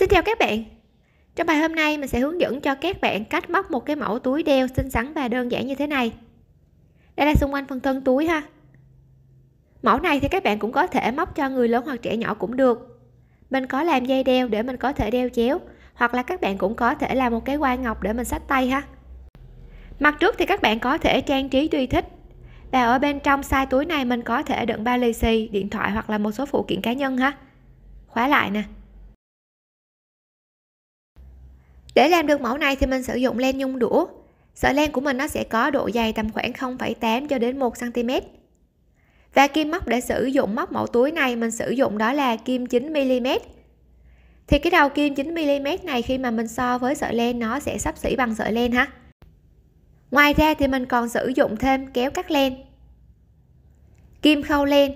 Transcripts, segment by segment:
Xin chào các bạn. Trong bài hôm nay, mình sẽ hướng dẫn cho các bạn cách móc một cái mẫu túi đeo xinh xắn và đơn giản như thế này. Đây là xung quanh phần thân túi ha. Mẫu này thì các bạn cũng có thể móc cho người lớn hoặc trẻ nhỏ cũng được. Mình có làm dây đeo để mình có thể đeo chéo, Hoặc là các bạn cũng có thể làm một cái quai ngọc để mình xách tay ha. Mặt trước thì các bạn có thể trang trí tùy thích, và ở bên trong size túi này mình có thể đựng ba lì xì, điện thoại hoặc là một số phụ kiện cá nhân ha. Khóa lại nè. Để làm được mẫu này thì mình sử dụng len nhung đũa. Sợi len của mình nó sẽ có độ dày tầm khoảng 0,8 cho đến 1 cm và kim móc để sử dụng móc mẫu túi này mình sử dụng đó là kim 9 mm thì cái đầu kim 9 mm này khi mà mình so với sợi len nó sẽ sắp xỉ bằng sợi len ha. Ngoài ra thì mình còn sử dụng thêm kéo cắt len. Kim khâu len.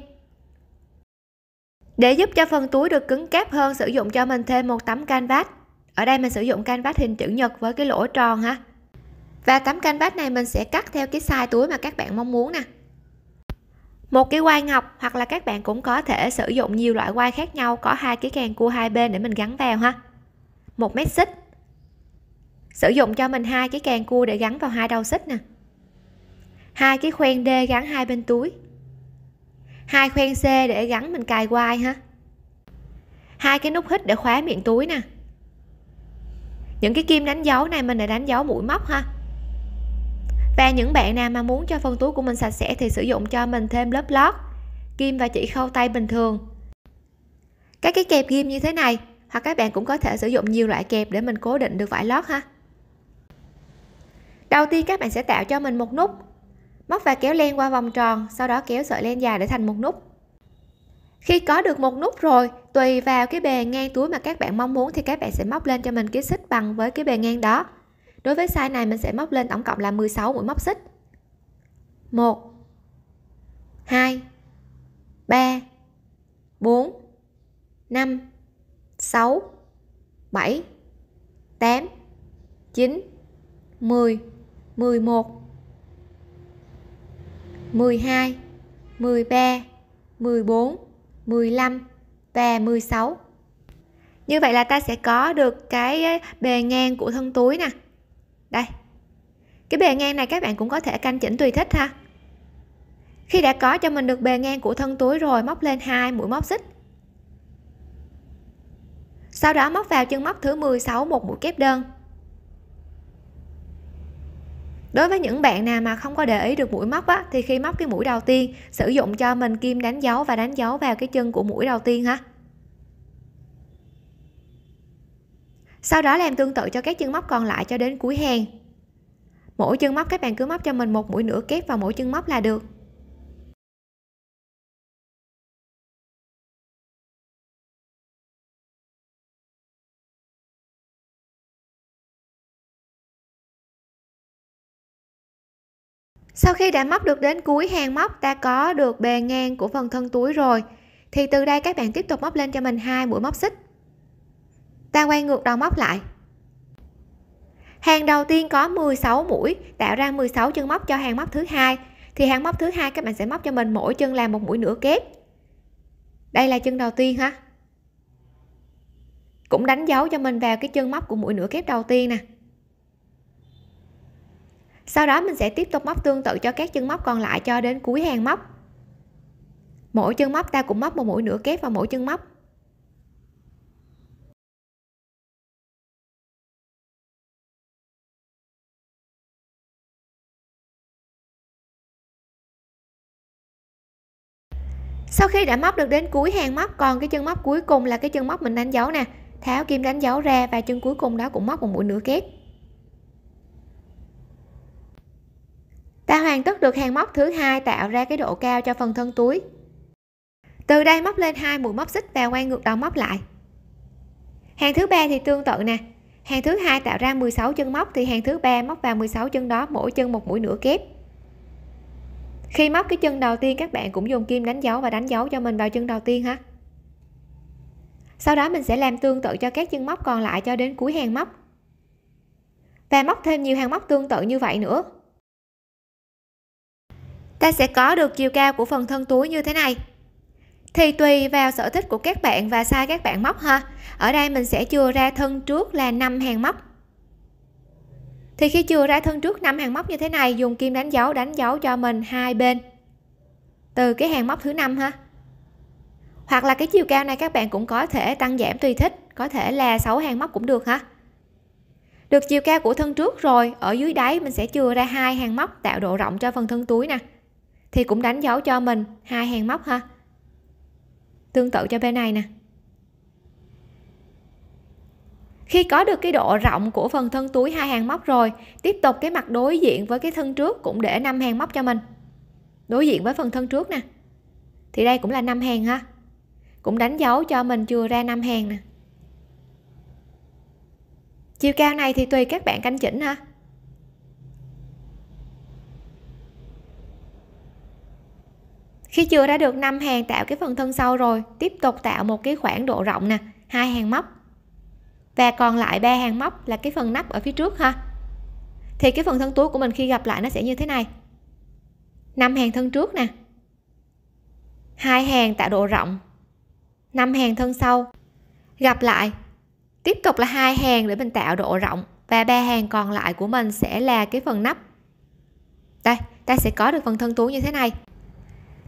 Để giúp cho phần túi được cứng cáp hơn sử dụng cho mình thêm một tấm canvas ở đây mình sử dụng canvas hình chữ nhật với cái lỗ tròn ha và tấm canvas này mình sẽ cắt theo cái size túi mà các bạn mong muốn nè. Một cái quai ngọc hoặc là các bạn cũng có thể sử dụng nhiều loại quai khác nhau, có hai cái càng cua hai bên để mình gắn vào ha. Một mét xích. Sử dụng cho mình hai cái càng cua để gắn vào hai đầu xích nè. Hai cái khoen d gắn hai bên túi. Hai khoen c để gắn mình cài quai ha. Hai cái nút hít để khóa miệng túi nè những cái kim đánh dấu này mình đã đánh dấu mũi móc ha. Và những bạn nào mà muốn cho phần túi của mình sạch sẽ thì sử dụng cho mình thêm lớp lót, kim và chỉ khâu tay bình thường. Các cái kẹp kim như thế này, hoặc các bạn cũng có thể sử dụng nhiều loại kẹp để mình cố định được vải lót ha. Đầu tiên các bạn sẽ tạo cho mình một nút. Móc và kéo len qua vòng tròn, sau đó kéo sợi len dài để thành một nút khi có được một nút rồi, tùy vào cái bề ngang túi mà các bạn mong muốn thì các bạn sẽ móc lên cho mình cái xích bằng với cái bề ngang đó. Đối với size này mình sẽ móc lên tổng cộng là 16 mũi móc xích. 1 2 3 4 5 6 7 8 9 10 11 12 13 14 15 và 16 như vậy là ta sẽ có được cái ờ, bề ngang của thân túi nè. Đây. Cái bề ngang này các bạn cũng có thể canh chỉnh tùy thích ha. Khi đã có cho mình được bề ngang của thân túi rồi, móc lên hai mũi móc xích. Sau đó móc vào chân móc thứ 16 một mũi kép đơn đối với những bạn nào mà không có để ý được mũi móc á, thì khi móc cái mũi đầu tiên sử dụng cho mình kim đánh dấu và đánh dấu vào cái chân của mũi đầu tiên ha. Sau đó làm tương tự cho các chân móc còn lại cho đến cuối hàng. Mỗi chân móc các bạn cứ móc cho mình một mũi nửa kép vào mỗi chân móc là được. Sau khi đã móc được đến cuối hàng móc, ta có được bề ngang của phần thân túi rồi. Thì từ đây các bạn tiếp tục móc lên cho mình hai mũi móc xích. Ta quay ngược đầu móc lại. Hàng đầu tiên có 16 mũi, tạo ra 16 chân móc cho hàng móc thứ hai. Thì hàng móc thứ hai các bạn sẽ móc cho mình mỗi chân làm một mũi nửa kép. Đây là chân đầu tiên ha. Cũng đánh dấu cho mình vào cái chân móc của mũi nửa kép đầu tiên nè sau đó mình sẽ tiếp tục móc tương tự cho các chân móc còn lại cho đến cuối hàng móc. Mỗi chân móc ta cũng móc một mũi nửa kép vào mỗi chân móc. Sau khi đã móc được đến cuối hàng móc, còn cái chân móc cuối cùng là cái chân móc mình đánh dấu nè. Tháo kim đánh dấu ra và chân cuối cùng đó cũng móc một mũi nửa kép. Ta hoàn tất được hàng móc thứ hai tạo ra cái độ cao cho phần thân túi. Từ đây móc lên hai mũi móc xích và quay ngược đầu móc lại. Hàng thứ ba thì tương tự nè. Hàng thứ hai tạo ra 16 chân móc thì hàng thứ ba móc vào 16 chân đó, mỗi chân một mũi nửa kép. Khi móc cái chân đầu tiên, các bạn cũng dùng kim đánh dấu và đánh dấu cho mình vào chân đầu tiên ha. Sau đó mình sẽ làm tương tự cho các chân móc còn lại cho đến cuối hàng móc. Và móc thêm nhiều hàng móc tương tự như vậy nữa ta sẽ có được chiều cao của phần thân túi như thế này. Thì tùy vào sở thích của các bạn và size các bạn móc ha. Ở đây mình sẽ chừa ra thân trước là 5 hàng móc. Thì khi chừa ra thân trước năm hàng móc như thế này, dùng kim đánh dấu đánh dấu cho mình hai bên từ cái hàng móc thứ năm ha. Hoặc là cái chiều cao này các bạn cũng có thể tăng giảm tùy thích, có thể là 6 hàng móc cũng được ha. Được chiều cao của thân trước rồi, ở dưới đáy mình sẽ chừa ra hai hàng móc tạo độ rộng cho phần thân túi nè thì cũng đánh dấu cho mình hai hàng móc ha. Tương tự cho bên này nè. Khi có được cái độ rộng của phần thân túi hai hàng móc rồi, tiếp tục cái mặt đối diện với cái thân trước cũng để 5 hàng móc cho mình. Đối diện với phần thân trước nè. Thì đây cũng là 5 hàng ha. Cũng đánh dấu cho mình chừa ra 5 hàng nè. Chiều cao này thì tùy các bạn canh chỉnh ha. Khi chừa ra được 5 hàng tạo cái phần thân sau rồi, tiếp tục tạo một cái khoảng độ rộng nè, hai hàng móc. Và còn lại ba hàng móc là cái phần nắp ở phía trước ha. Thì cái phần thân túi của mình khi gặp lại nó sẽ như thế này. Năm hàng thân trước nè. Hai hàng tạo độ rộng. Năm hàng thân sau. Gặp lại. Tiếp tục là hai hàng để mình tạo độ rộng. Và ba hàng còn lại của mình sẽ là cái phần nắp. Đây, ta sẽ có được phần thân túi như thế này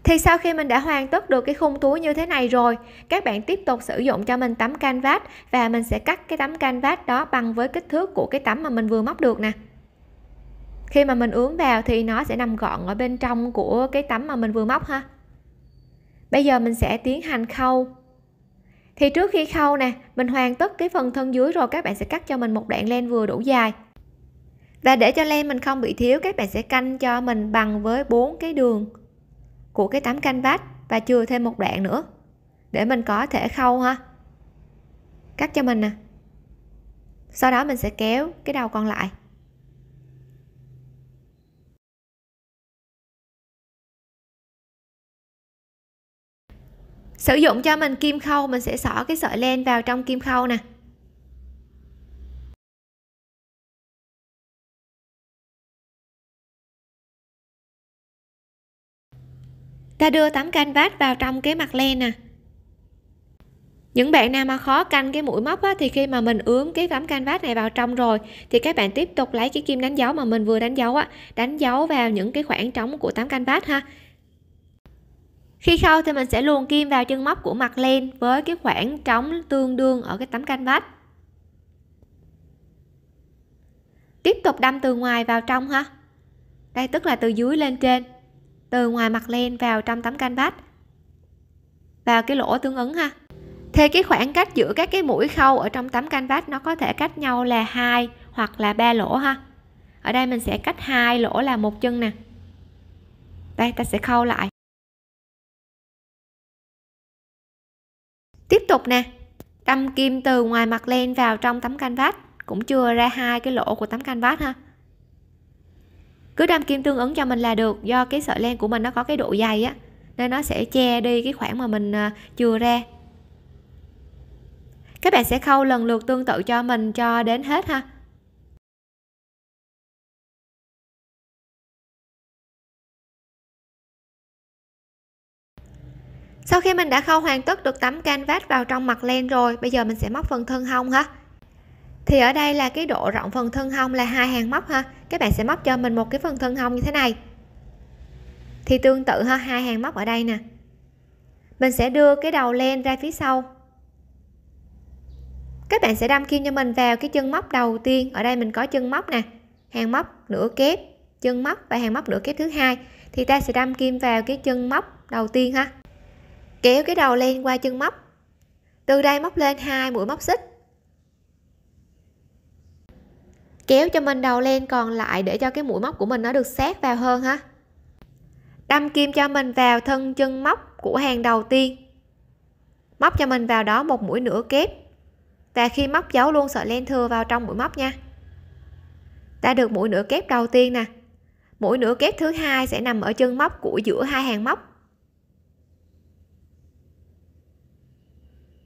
thì sau khi mình đã hoàn tất được cái khung túi như thế này rồi, các bạn tiếp tục sử dụng cho mình tấm canvas và mình sẽ cắt cái tấm canvas đó bằng với kích thước của cái tấm mà mình vừa móc được nè. Khi mà mình ướm vào thì nó sẽ nằm gọn ở bên trong của cái tấm mà mình vừa móc ha. Bây giờ mình sẽ tiến hành khâu. Thì trước khi khâu nè, mình hoàn tất cái phần thân dưới rồi, các bạn sẽ cắt cho mình một đoạn len vừa đủ dài. Và để cho len mình không bị thiếu, các bạn sẽ canh cho mình bằng với bốn cái đường của cái tấm canvas và chừa thêm một đoạn nữa. Để mình có thể khâu ha. Cắt cho mình nè. Sau đó mình sẽ kéo cái đầu còn lại. Sử dụng cho mình kim khâu, mình sẽ xỏ cái sợi len vào trong kim khâu nè. Ta đưa tấm canvas vào trong cái mặt len nè những bạn nào mà khó canh cái mũi móc á, thì khi mà mình ướm cái tấm canvas này vào trong rồi thì các bạn tiếp tục lấy cái kim đánh dấu mà mình vừa đánh dấu á đánh dấu vào những cái khoảng trống của tấm canvas ha. Khi khâu thì mình sẽ luồn kim vào chân móc của mặt len với cái khoảng trống tương đương ở cái tấm canvas. Tiếp tục đâm từ ngoài vào trong ha. Đây tức là từ dưới lên trên từ ngoài mặt len vào trong tấm canvas. Vào cái lỗ tương ứng ha. Thì cái khoảng cách giữa các cái mũi khâu ở trong tấm canvas nó có thể cách nhau là hai hoặc là ba lỗ ha. Ở đây mình sẽ cách hai lỗ là một chân nè. Đây, ta sẽ khâu lại. Tiếp tục nè. Đâm kim từ ngoài mặt len vào trong tấm canvas. Cũng chưa ra hai cái lỗ của tấm canvas ha cứ đâm kim tương ứng cho mình là được, do cái sợi len của mình nó có cái độ dày á. Nên nó sẽ che đi cái khoảng mà mình à, chừa ra. Các bạn sẽ khâu lần lượt tương tự cho mình cho đến hết ha. Sau khi mình đã khâu hoàn tất được tấm canvas vào trong mặt len rồi, bây giờ mình sẽ móc phần thân hông ha thì ở đây là cái độ rộng phần thân hông là hai hàng móc ha. Các bạn sẽ móc cho mình một cái phần thân hông như thế này. Thì tương tự ha, hai hàng móc ở đây nè. Mình sẽ đưa cái đầu len ra phía sau. Các bạn sẽ đâm kim cho mình vào cái chân móc đầu tiên. Ở đây mình có chân móc nè. Hàng móc nửa kép, chân móc và hàng móc nửa kép thứ hai. Thì ta sẽ đâm kim vào cái chân móc đầu tiên ha. Kéo cái đầu len qua chân móc. Từ đây móc lên hai mũi móc xích. Kéo cho mình đầu len còn lại để cho cái mũi móc của mình nó được sát vào hơn ha. Đâm kim cho mình vào thân chân móc của hàng đầu tiên. Móc cho mình vào đó một mũi nửa kép. Và khi móc giấu luôn, sợi len thừa vào trong mũi móc nha. Ta được mũi nửa kép đầu tiên nè. Mũi nửa kép thứ hai sẽ nằm ở chân móc của giữa hai hàng móc.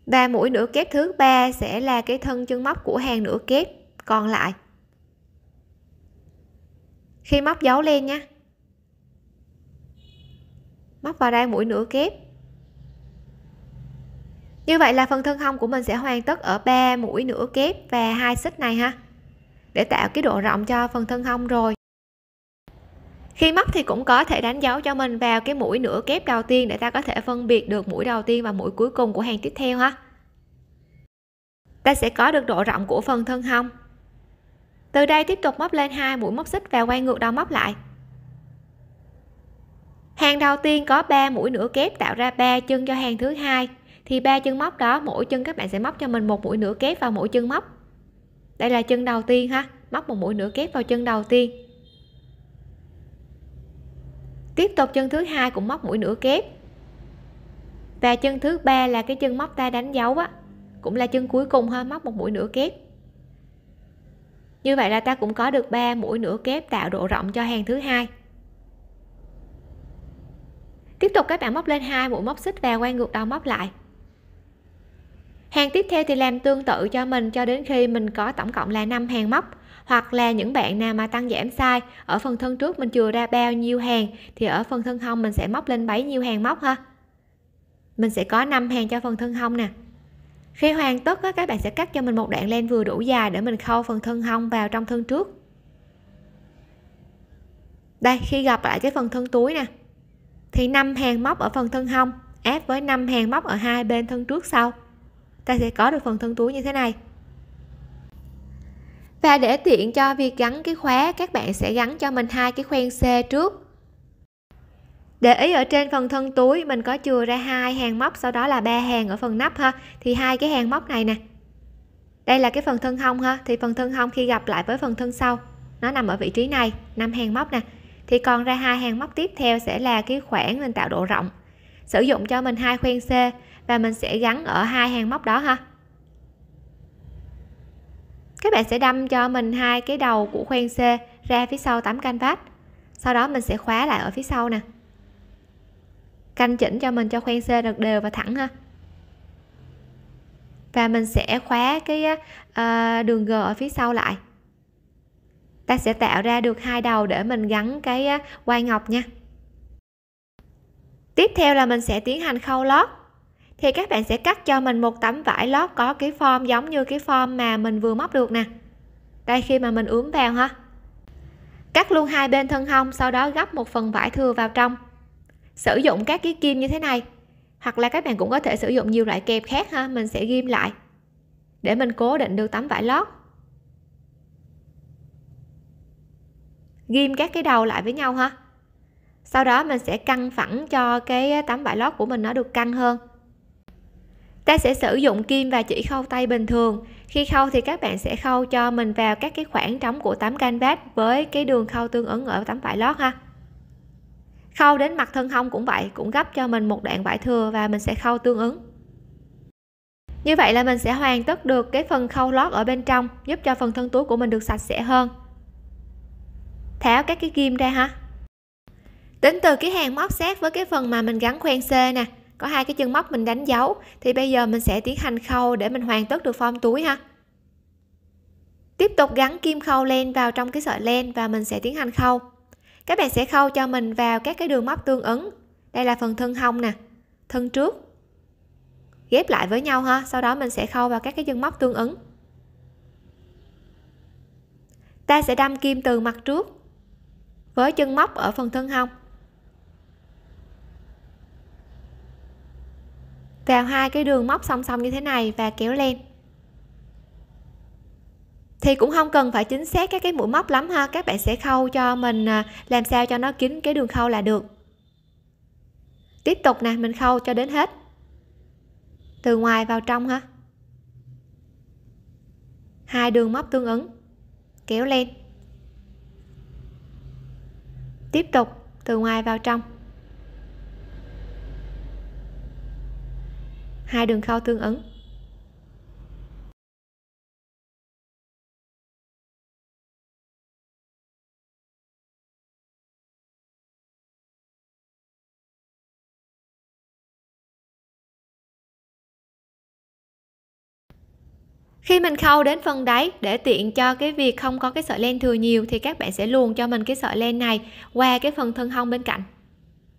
Và mũi nửa kép thứ ba sẽ là cái thân chân móc của hàng nửa kép còn lại khi móc dấu lên nha móc vào đây mũi nửa kép. Như vậy là phần thân hông của mình sẽ hoàn tất ở 3 mũi nửa kép và hai xích này ha. Để tạo cái độ rộng cho phần thân hông rồi. Khi móc thì cũng có thể đánh dấu cho mình vào cái mũi nửa kép đầu tiên để ta có thể phân biệt được mũi đầu tiên và mũi cuối cùng của hàng tiếp theo ha. Ta sẽ có được độ rộng của phần thân hông từ đây tiếp tục móc lên hai mũi móc xích và quay ngược đầu móc lại. Hàng đầu tiên có 3 mũi nửa kép tạo ra 3 chân cho hàng thứ hai. Thì ba chân móc đó, mỗi chân các bạn sẽ móc cho mình một mũi nửa kép vào mỗi chân móc. Đây là chân đầu tiên ha, móc một mũi nửa kép vào chân đầu tiên. Tiếp tục chân thứ hai cũng móc mũi nửa kép. Và chân thứ ba là cái chân móc ta đánh dấu á, cũng là chân cuối cùng ha, móc một mũi nửa kép như vậy là ta cũng có được 3 mũi nửa kép tạo độ rộng cho hàng thứ hai. Tiếp tục các bạn móc lên hai mũi móc xích và quay ngược đầu móc lại. Hàng tiếp theo thì làm tương tự cho mình cho đến khi mình có tổng cộng là 5 hàng móc, hoặc là những bạn nào mà tăng giảm sai ở phần thân trước mình chừa ra bao nhiêu hàng, thì ở phần thân hông mình sẽ móc lên bấy nhiêu hàng móc ha. Mình sẽ có 5 hàng cho phần thân hông nè khi hoàn tất các bạn sẽ cắt cho mình một đoạn len vừa đủ dài để mình khâu phần thân hông vào trong thân trước. Đây, khi gặp lại cái phần thân túi nè, thì 5 hàng móc ở phần thân hông, ép với 5 hàng móc ở hai bên thân trước sau. Ta sẽ có được phần thân túi như thế này. Và để tiện cho việc gắn cái khóa, các bạn sẽ gắn cho mình hai cái khoen C trước để ý ở trên phần thân túi, mình có chừa ra hai hàng móc, sau đó là ba hàng ở phần nắp ha. Thì hai cái hàng móc này nè. Đây là cái phần thân hông ha. Thì phần thân hông khi gặp lại với phần thân sau, nó nằm ở vị trí này, năm hàng móc nè. Thì còn ra hai hàng móc tiếp theo sẽ là cái khoảng mình tạo độ rộng. Sử dụng cho mình hai khoen C và mình sẽ gắn ở hai hàng móc đó ha. Các bạn sẽ đâm cho mình hai cái đầu của khoen C ra phía sau tấm canvas. Sau đó mình sẽ khóa lại ở phía sau nè canh chỉnh cho mình cho khoen xê được đều và thẳng ha. Và mình sẽ khóa cái uh, đường G ở phía sau lại. Ta sẽ tạo ra được hai đầu để mình gắn cái quai ngọc nha. Tiếp theo là mình sẽ tiến hành khâu lót. Thì các bạn sẽ cắt cho mình một tấm vải lót có cái form giống như cái form mà mình vừa móc được nè. Đây khi mà mình ướm vào ha. Cắt luôn hai bên thân hông sau đó gấp một phần vải thừa vào trong sử dụng các cái kim như thế này. Hoặc là các bạn cũng có thể sử dụng nhiều loại kẹp khác ha, mình sẽ ghim lại. Để mình cố định được tấm vải lót. Ghim các cái đầu lại với nhau ha. Sau đó mình sẽ căng phẳng cho cái tấm vải lót của mình nó được căng hơn. Ta sẽ sử dụng kim và chỉ khâu tay bình thường. Khi khâu thì các bạn sẽ khâu cho mình vào các cái khoảng trống của tấm canvas với cái đường khâu tương ứng ở tấm vải lót ha khâu đến mặt thân hông cũng vậy, cũng gấp cho mình một đoạn vải thừa và mình sẽ khâu tương ứng. Như vậy là mình sẽ hoàn tất được cái phần khâu lót ở bên trong, giúp cho phần thân túi của mình được sạch sẽ hơn. Tháo các cái kim ra ha. Tính từ cái hàng móc sát với cái phần mà mình gắn khoen C nè, có hai cái chân móc mình đánh dấu, thì bây giờ mình sẽ tiến hành khâu để mình hoàn tất được form túi ha. Tiếp tục gắn kim khâu len vào trong cái sợi len và mình sẽ tiến hành khâu các bạn sẽ khâu cho mình vào các cái đường móc tương ứng. Đây là phần thân hông nè, thân trước. Ghép lại với nhau ha, sau đó mình sẽ khâu vào các cái chân móc tương ứng. Ta sẽ đâm kim từ mặt trước với chân móc ở phần thân hông. Vào hai cái đường móc song song như thế này và kéo lên thì cũng không cần phải chính xác các cái mũi móc lắm ha. Các bạn sẽ khâu cho mình à, làm sao cho nó kín cái đường khâu là được. Tiếp tục nè, mình khâu cho đến hết. Từ ngoài vào trong ha. Hai đường móc tương ứng. Kéo lên. Tiếp tục, từ ngoài vào trong. Hai đường khâu tương ứng. Khi mình khâu đến phần đáy để tiện cho cái việc không có cái sợi len thừa nhiều thì các bạn sẽ luồn cho mình cái sợi len này qua cái phần thân hông bên cạnh.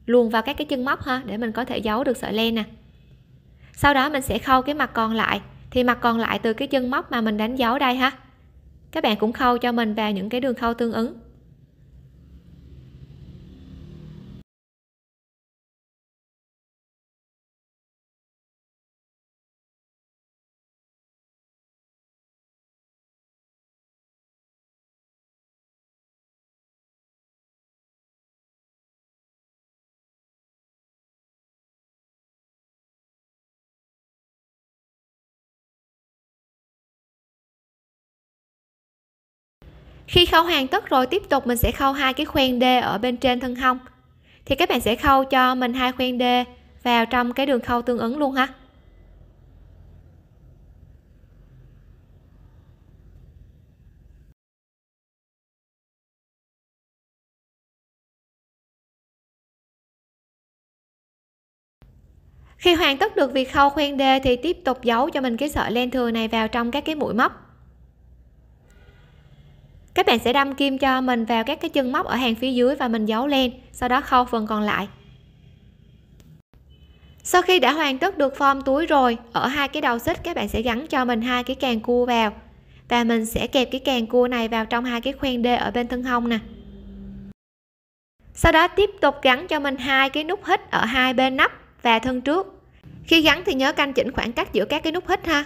Luồn vào các cái chân móc ha, để mình có thể giấu được sợi len nè. Sau đó mình sẽ khâu cái mặt còn lại, thì mặt còn lại từ cái chân móc mà mình đánh dấu đây ha. Các bạn cũng khâu cho mình vào những cái đường khâu tương ứng. Khi khâu hoàn tất rồi tiếp tục mình sẽ khâu hai cái khoen d ở bên trên thân hông. Thì các bạn sẽ khâu cho mình hai khoen d vào trong cái đường khâu tương ứng luôn ha. Khi hoàn tất được việc khâu khoen đê thì tiếp tục giấu cho mình cái sợi len thừa này vào trong các cái mũi móc các bạn sẽ đâm kim cho mình vào các cái chân móc ở hàng phía dưới và mình giấu len, sau đó khâu phần còn lại. Sau khi đã hoàn tất được form túi rồi, ở hai cái đầu xích các bạn sẽ gắn cho mình hai cái càng cua vào. Và mình sẽ kẹp cái càng cua này vào trong hai cái khoen đê ở bên thân hông nè. Sau đó tiếp tục gắn cho mình hai cái nút hít ở hai bên nắp và thân trước. Khi gắn thì nhớ canh chỉnh khoảng cách giữa các cái nút hít ha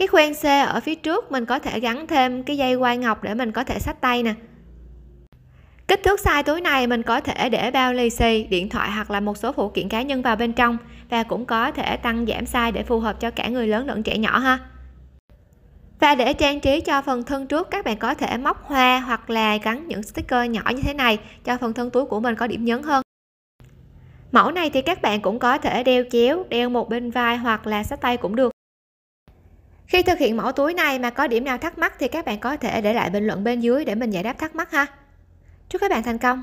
cái khoen C ở phía trước mình có thể gắn thêm cái dây quai ngọc để mình có thể xách tay nè. Kích thước size túi này mình có thể để bao lì xì, điện thoại hoặc là một số phụ kiện cá nhân vào bên trong và cũng có thể tăng giảm size để phù hợp cho cả người lớn lẫn trẻ nhỏ ha. Và để trang trí cho phần thân trước, các bạn có thể móc hoa hoặc là gắn những sticker nhỏ như thế này cho phần thân túi của mình có điểm nhấn hơn. Mẫu này thì các bạn cũng có thể đeo chéo, đeo một bên vai hoặc là xách tay cũng được khi thực hiện mẫu túi này mà có điểm nào thắc mắc thì các bạn có thể để lại bình luận bên dưới để mình giải đáp thắc mắc ha. Chúc các bạn thành công!